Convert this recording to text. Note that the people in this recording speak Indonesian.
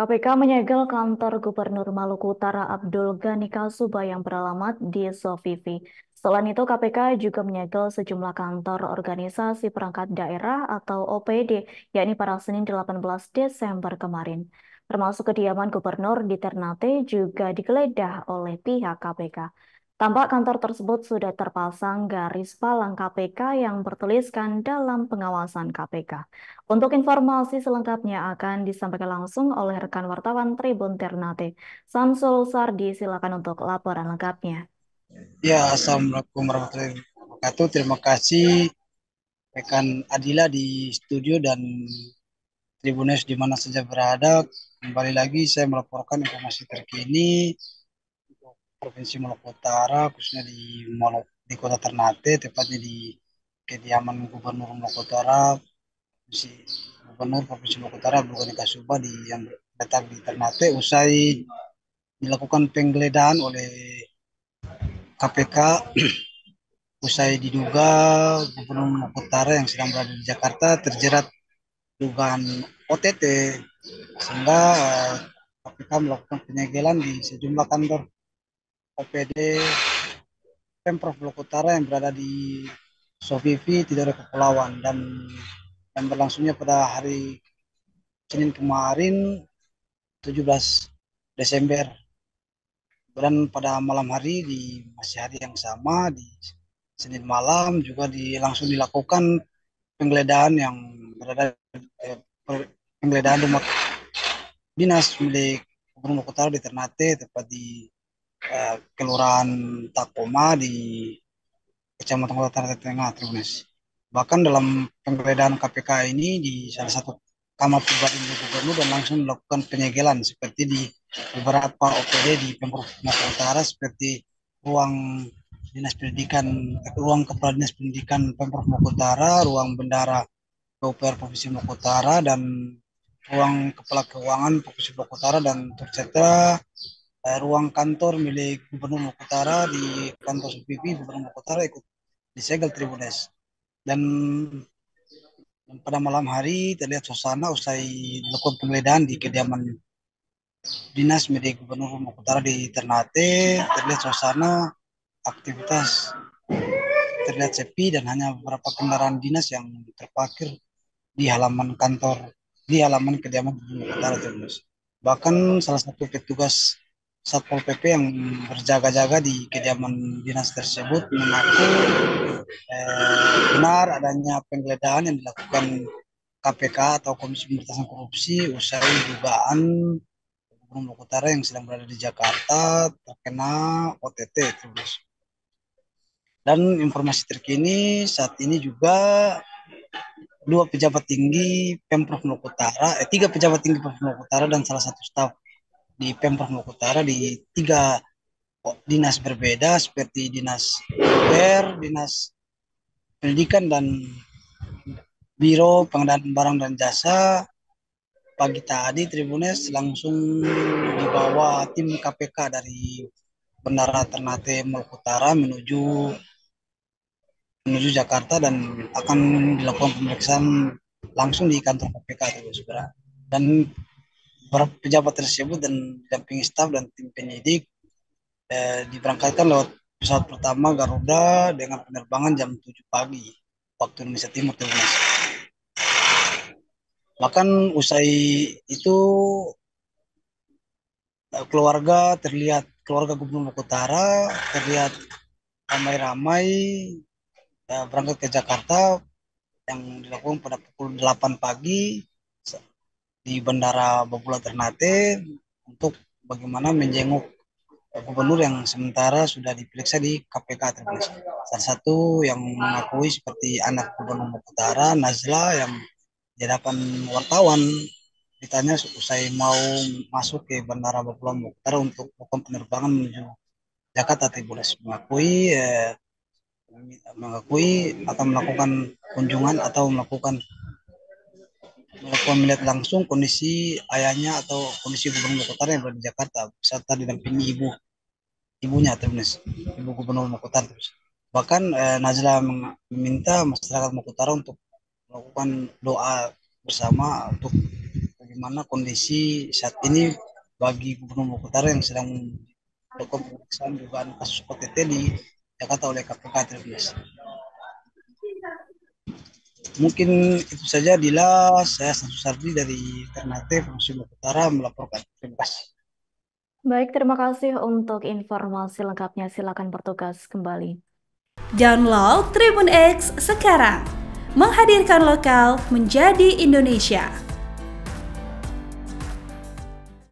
KPK menyegel kantor Gubernur Maluku Utara Abdul Ghani Kalsuba yang beralamat di Sofifi. Selain itu, KPK juga menyegel sejumlah kantor organisasi perangkat daerah atau OPD, yakni pada Senin 18 Desember kemarin. Termasuk kediaman gubernur di Ternate juga digeledah oleh pihak KPK. Tampak kantor tersebut sudah terpasang garis palang KPK yang bertuliskan dalam pengawasan KPK. Untuk informasi selengkapnya akan disampaikan langsung oleh rekan wartawan Tribun Ternate. Samsul Sardi, silakan untuk laporan lengkapnya. Ya, Assalamualaikum warahmatullahi wabarakatuh. Terima kasih rekan Adila di studio dan Tribunes di mana saja berada. Kembali lagi saya melaporkan informasi terkini Provinsi Maluku Utara, khususnya di Maluku, di Kota Ternate, tepatnya di kediaman Gubernur Maluku Utara, Provinsi Gubernur Provinsi Maluku Utara, Bugani Kasuba di yang terletak di Ternate, usai dilakukan penggeledahan oleh KPK usai diduga Gubernur Maluku Utara yang sedang berada di Jakarta terjerat dugaan OTT sehingga KPK eh, melakukan penyegelan di sejumlah kantor OPD Pemprov Lombok Utara yang berada di Sofifi Tidore Kepulauan. Dan dan berlangsungnya pada hari Senin kemarin 17 Desember. Dan pada malam hari di masih hari yang sama di Senin malam juga di, langsung dilakukan penggeledahan yang berada eh, penggeledahan rumah dinas milik Gubernur Utara di Ternate tepat di Eh, kelurahan Takoma di Kecamatan Kota Tengah, Tribunes. Bahkan dalam penggeledahan KPK ini di salah satu kamar pribadi gubernur dan langsung melakukan penyegelan seperti di beberapa OPD di Pemprov Sumatera Utara seperti ruang dinas pendidikan, ruang kepala dinas pendidikan Pemprov Maluku Utara, ruang bendara PUPR Provinsi Maluku Utara dan ruang kepala keuangan Provinsi Maluku Utara dan terserta eh, ruang kantor milik Gubernur Maluku Utara di kantor SPP Gubernur Maluku Utara ikut disegel Tribunes dan, pada malam hari terlihat suasana usai dilakukan penggeledahan di kediaman dinas milik Gubernur Maluku Utara di Ternate terlihat suasana aktivitas terlihat sepi dan hanya beberapa kendaraan dinas yang terparkir di halaman kantor di halaman kediaman Gubernur Maluku Utara terus. Bahkan salah satu petugas Satpol PP yang berjaga-jaga di kediaman dinas tersebut mengaku eh, benar adanya penggeledahan yang dilakukan KPK atau Komisi Pemberantasan Korupsi usai dugaan Gubernur Utara yang sedang berada di Jakarta terkena OTT terus. Dan informasi terkini saat ini juga dua pejabat tinggi Pemprov Maluku Utara, eh, tiga pejabat tinggi Pemprov Maluku Utara dan salah satu staf di Pemprov Maluku Utara di tiga dinas berbeda seperti dinas PR, dinas pendidikan dan biro pengadaan barang dan jasa. Pagi tadi Tribunes langsung dibawa tim KPK dari Bandara Ternate Maluku Utara menuju menuju Jakarta dan akan dilakukan pemeriksaan langsung di kantor KPK itu dan para pejabat tersebut dan dampingi staf dan tim penyidik eh, diberangkatkan lewat pesawat pertama Garuda dengan penerbangan jam 7 pagi waktu Indonesia Timur Terus. Bahkan usai itu eh, keluarga terlihat keluarga Gubernur Maluku Utara terlihat ramai-ramai eh, berangkat ke Jakarta yang dilakukan pada pukul 8 pagi di Bandara Babula Ternate untuk bagaimana menjenguk gubernur yang sementara sudah diperiksa di KPK terus. Salah satu yang mengakui seperti anak gubernur Utara Nazla yang di hadapan wartawan ditanya usai mau masuk ke Bandara Babula Utara untuk melakukan penerbangan menuju Jakarta Tribunes mengakui eh, mengakui akan melakukan kunjungan atau melakukan melakukan melihat langsung kondisi ayahnya atau kondisi gubernur kota yang berada di Jakarta serta didampingi ibu ibunya terus ibu gubernur Maluku terus bahkan eh, Najla meminta masyarakat Maluku untuk melakukan doa bersama untuk bagaimana kondisi saat ini bagi Gubernur Maluku Utara yang sedang melakukan pemeriksaan dugaan kasus OTT di Jakarta oleh KPK Tribunasi. Mungkin itu saja Dila, saya Sansu Sardi dari Ternate, Provinsi Maluku Utara melaporkan. Terima kasih. Baik, terima kasih untuk informasi lengkapnya. Silakan bertugas kembali. Download Tribun X sekarang. Menghadirkan lokal menjadi Indonesia.